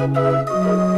Música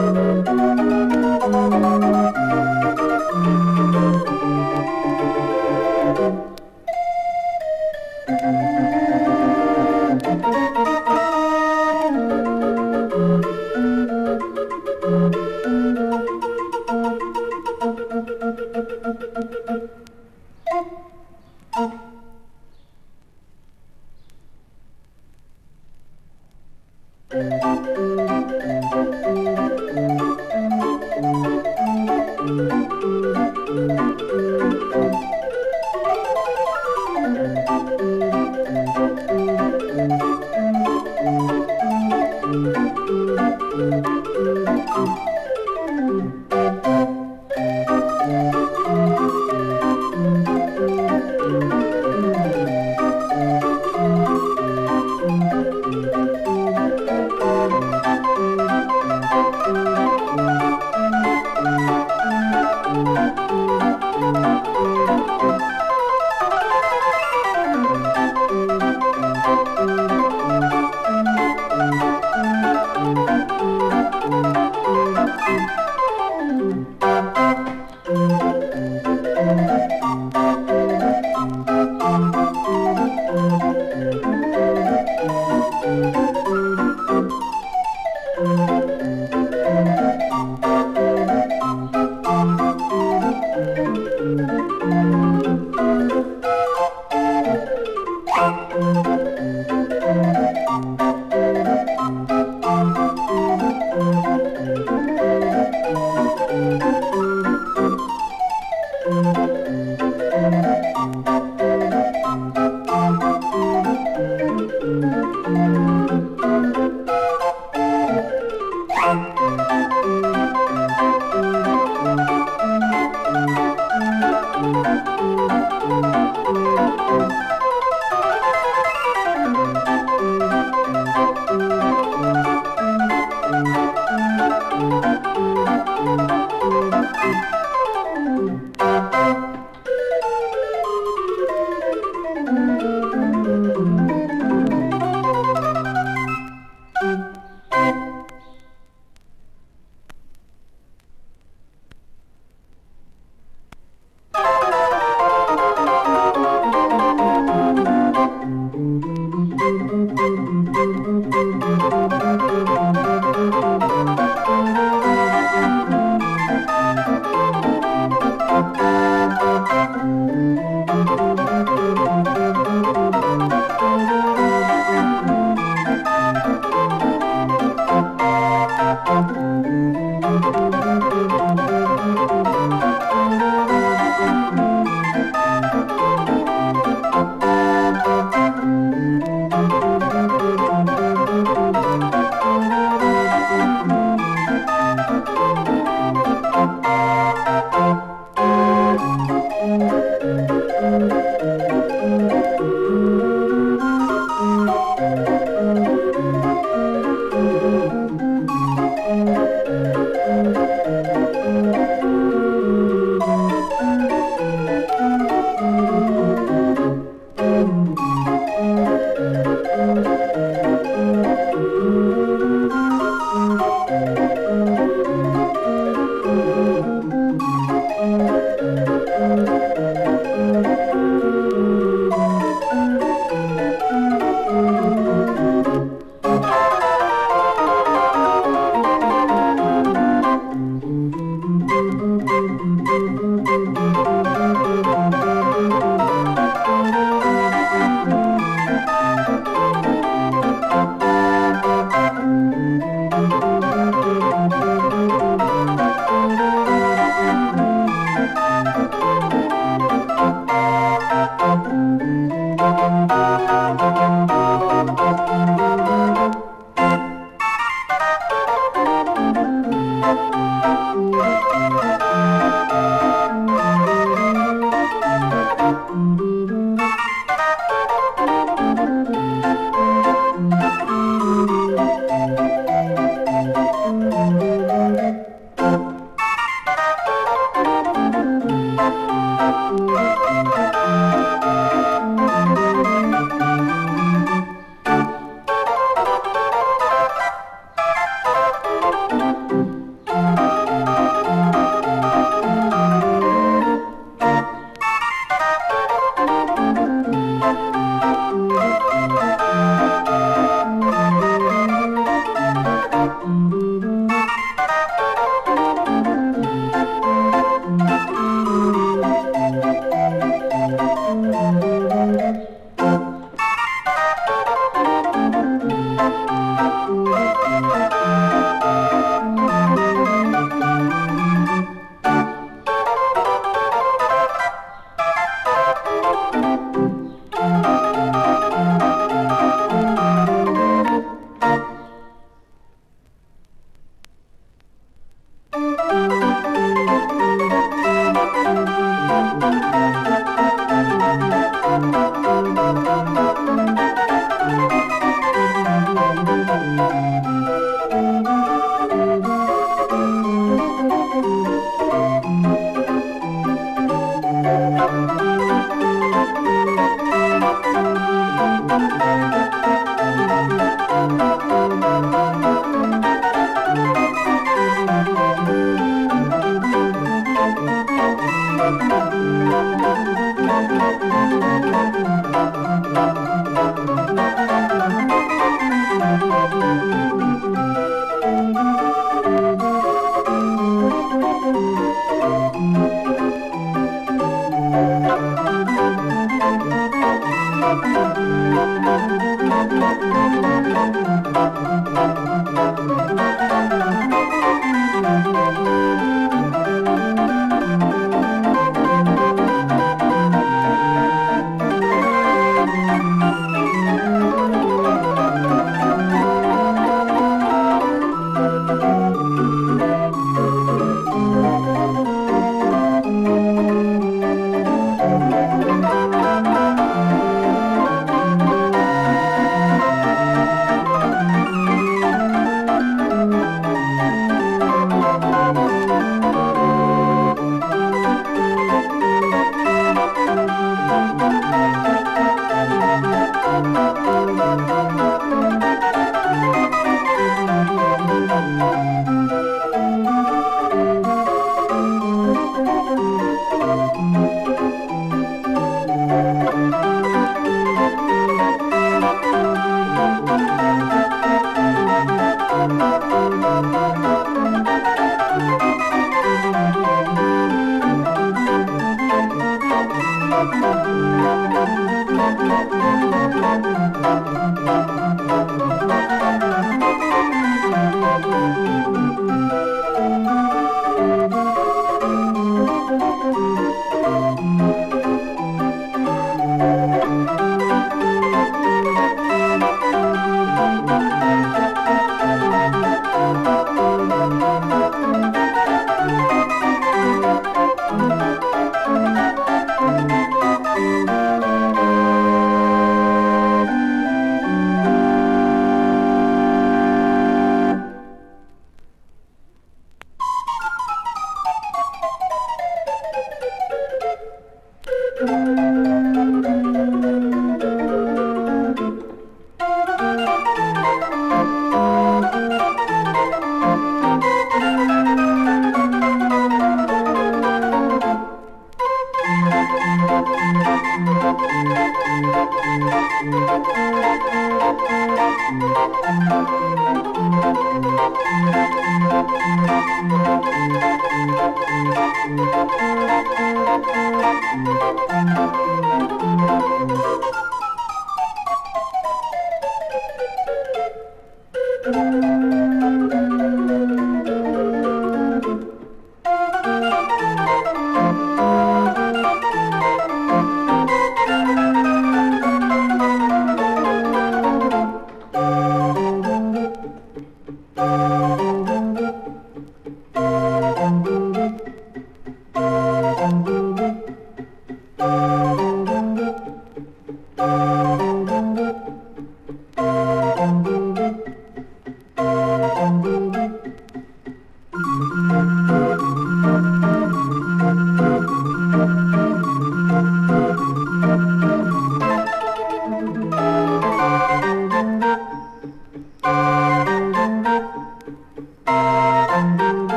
Música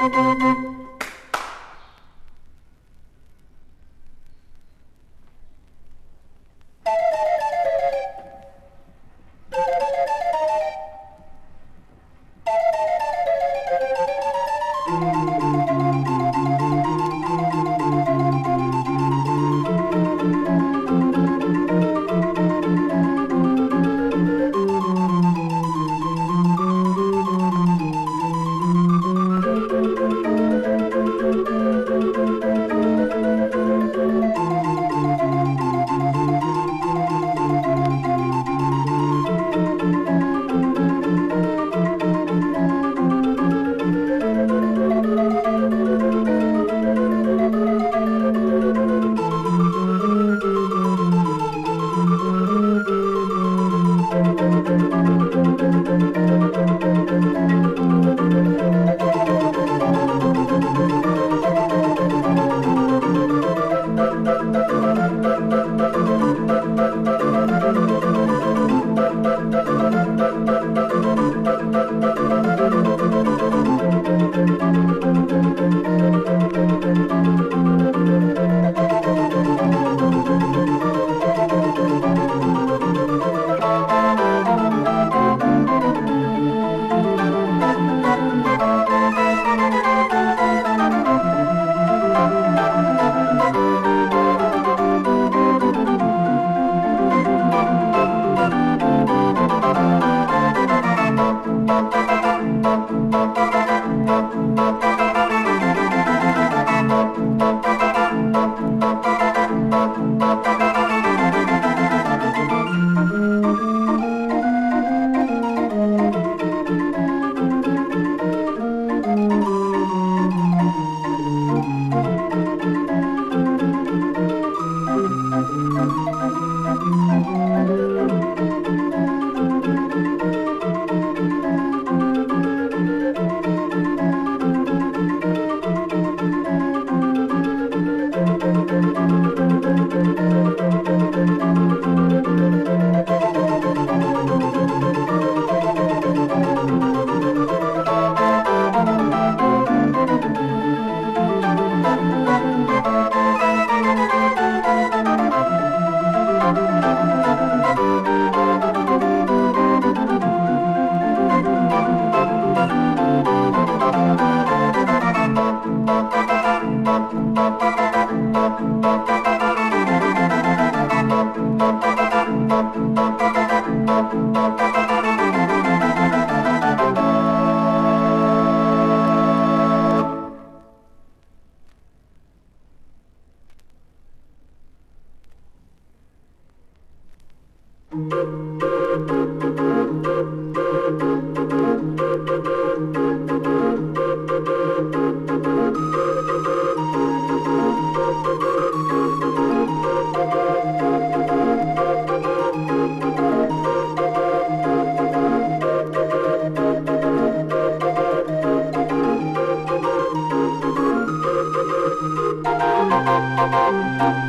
Müzik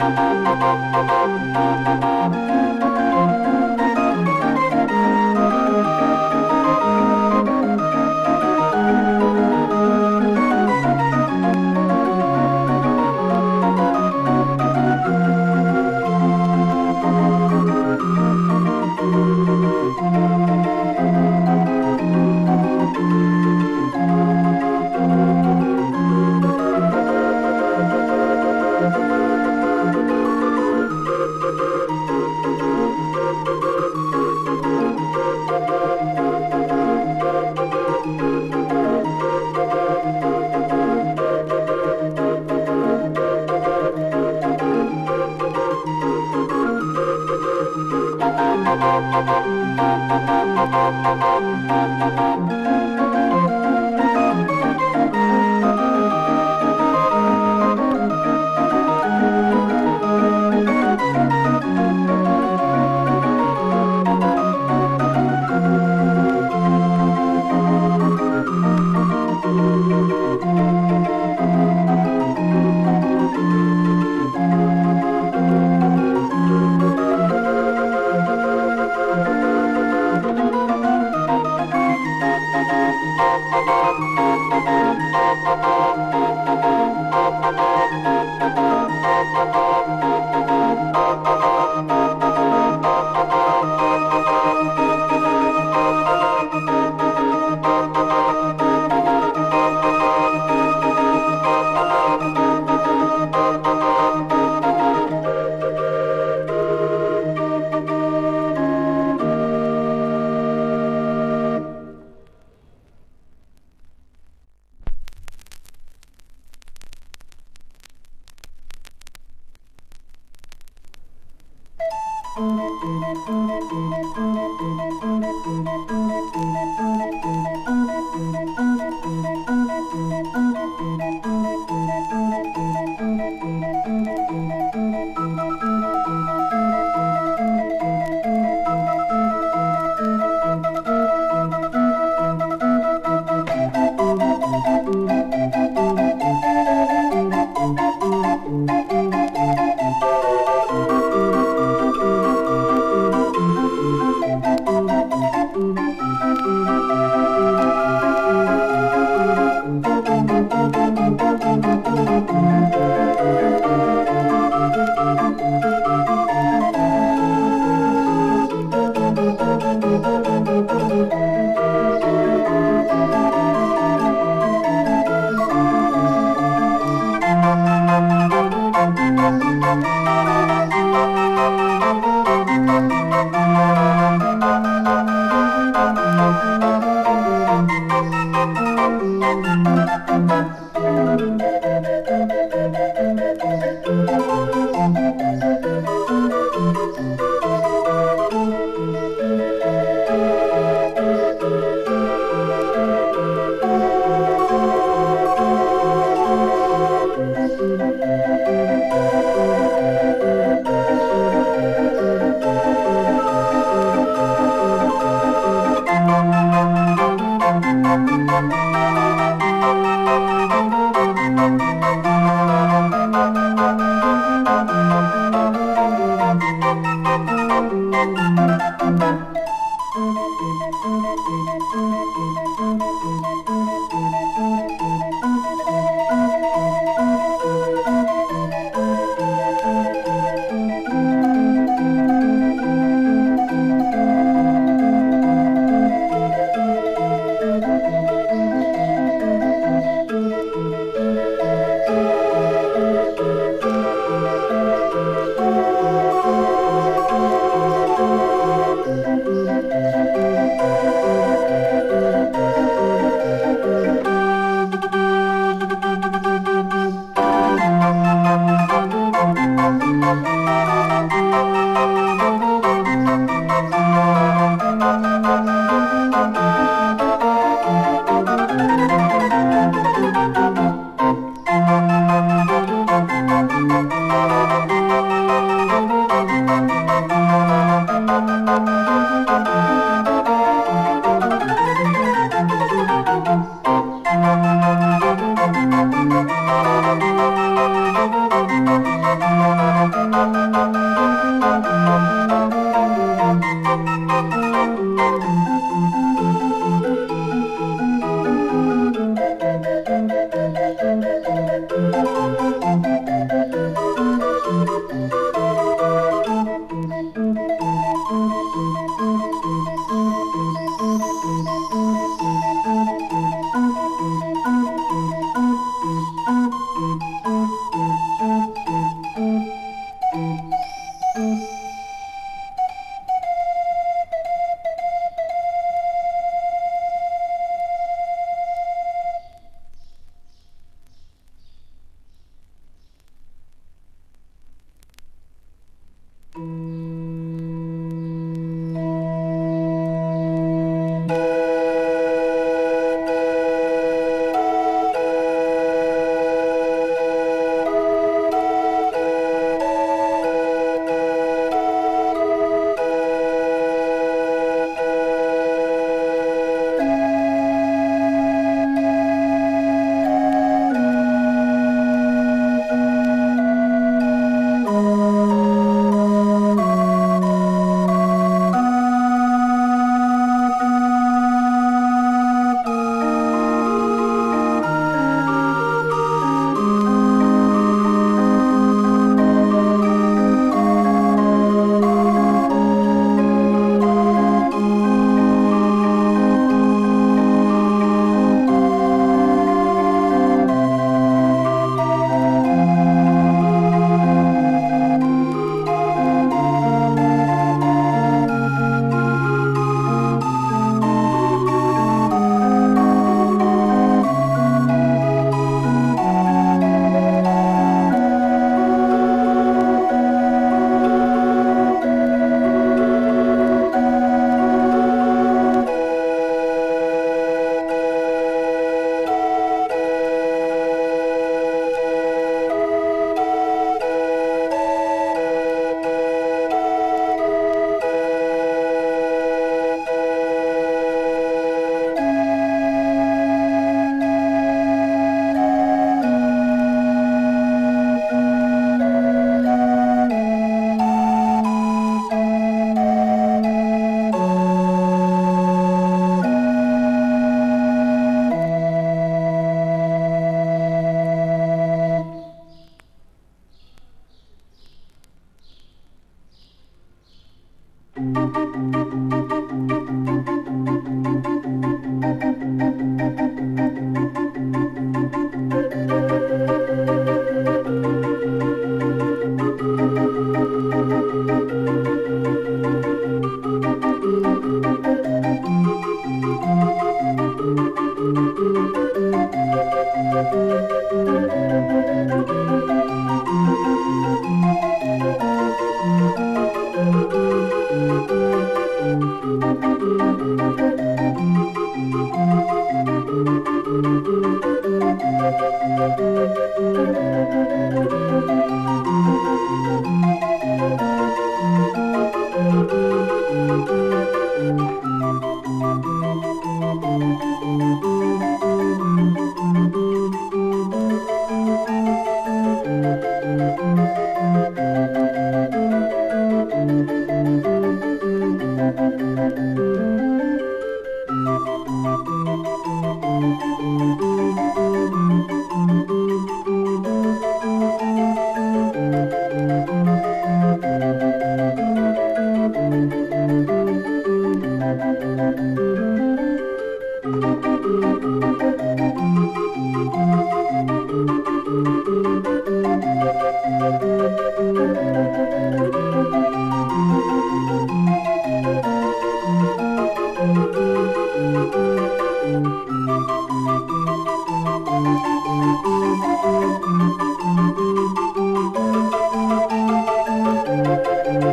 Thank you. Música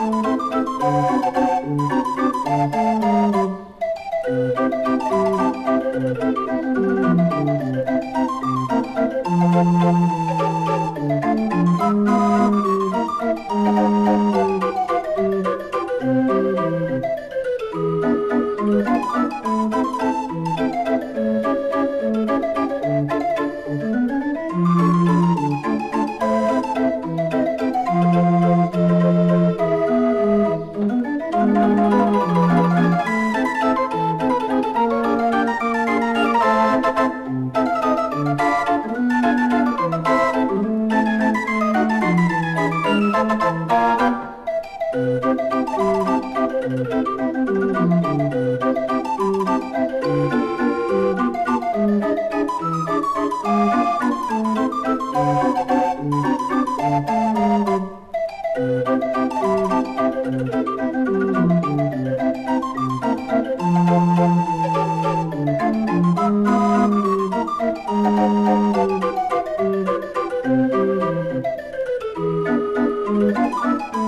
Música Thank you.